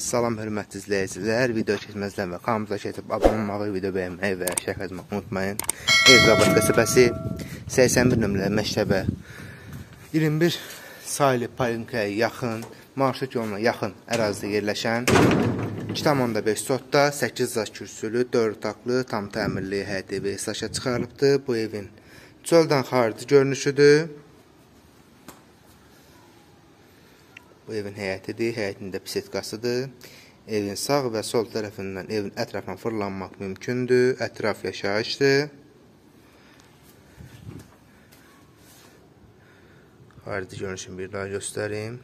Salam hörmətli izləyicilər, video keçməzdən və kanalımıza keçib abunə olmağı, video bəyənməyi və şərh yazmağı unutmayın. Evzabad qəsəbəsi 81 nömrəli məktəbə 21 saylı polinkaya yaxın, marşrut yoluna yaxın ərazidə yerləşən 2,5 sotda 8 zaz kürsülü, 4 otaqlı, tam təmirli evi satışa çıxarılıbdır. Bu evin çöldən xarici görünüşüdür. Bu evin həyətidir, həyətində pisetkasıdır. Evin sağ və sol tərəfindən evin ətrafına fırlanmaq mümkündür. Ətraf yaşayışdır. Xarici görünüşünü bir daha göstərim.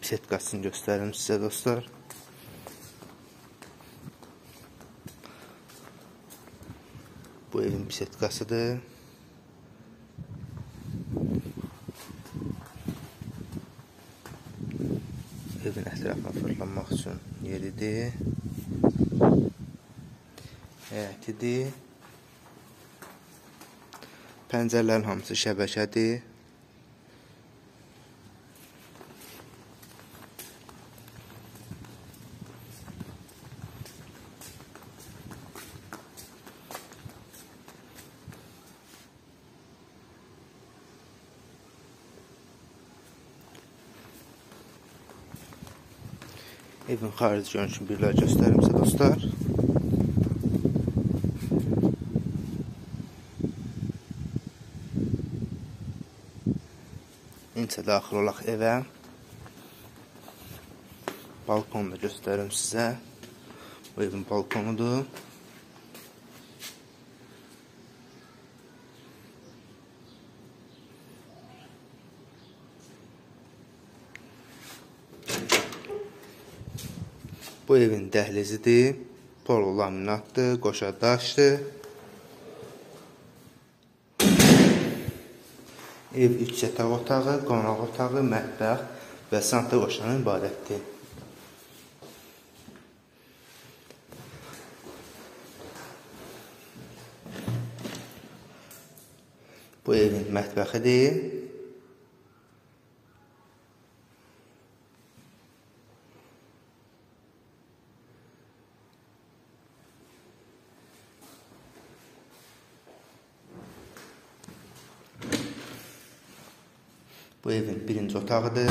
Pisetkasını göstərim sizə dostlar. Bu evin pisetkasıdır. evin ətrafına fırlanmaq üçün yeridir. Həyətidir. Pəncərələrin hamısı şəbəkədir. Evin xarici görünüşünü bir daha göstərim sizə dostlar. İncə daxil olaq evə. Balkonu da göstərim sizə. Bu evin balkonudur. Bu evin dəhlizidir. Polo laminatdır, qoşa daşdır. Ev 3 yataq otağı, qonaq otağı, mətbəx və santa qoşanın ibarətdir. Bu evin mətbəxidir. Bu evin birinci otağıdır.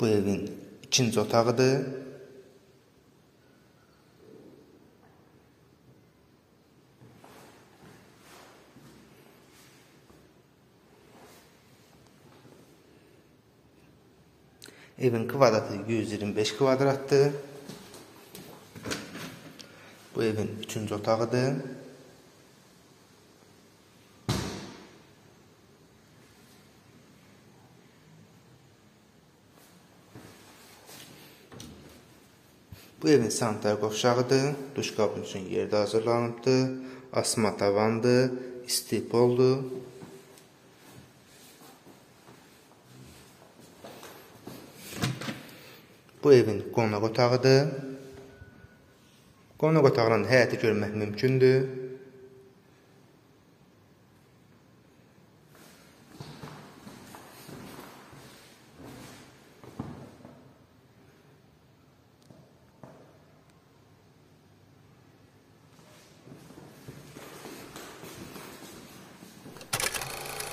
Bu evin ikinci otağıdır. Evin kvadratı 125 kvadratdır. Bu evin üçüncü otağıdır. Bu evin sanitar qovşağıdır. Duş qabı üçün yerdə hazırlanıbdır. Asma tavandır, isti poldur. Bu evin qonaq otağıdır. Qonaq otağının həyəti görmək mümkündür.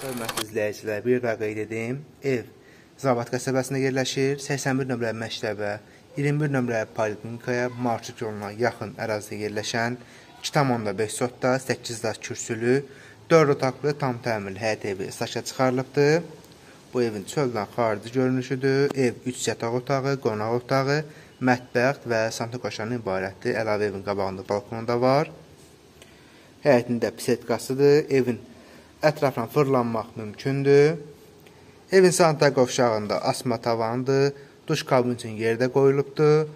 Hörmətli izləyicilər, bir daha qeyd edeyim. Ev Zavat qəsəbəsində yerləşir. 81 nömrəli məktəbə 21 nömrəli poliklinikaya marşrut yoluna yaxın ərazidə yerləşən 2,5 sotda 8 daş kürsülü, 4 otaqlı tam təmirli həyət evi satışa çıxarılıbdır. Bu evin çöldən xarici görünüşüdür. Ev 3 yataq otağı, qonaq otağı, mətbəx və santa qoşanı ibarətdir. Əlavə evin qabağında balkonu da var. Həyətində pisetkasıdır. Evin ətrafına fırlanmaq mümkündür. Evin santa qovşağında asma tavandır. Duş kabin üçün yerdə qoyulubdur.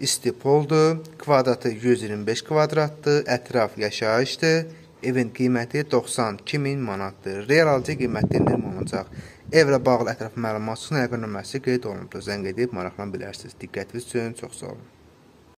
İsti poldur. Kvadratı 125 kvadratdır. Ətraf yaşayışdır. Evin qiyməti 92 min manatdır. Real alıcı qiyməti endirim olunacaq. Evlə bağlı ətraf məlumat üçün əlaqə nömrəsi qeyd olunubdur. Zəng edib maraqlana bilərsiniz. Diqqətiniz üçün çox sağ olun.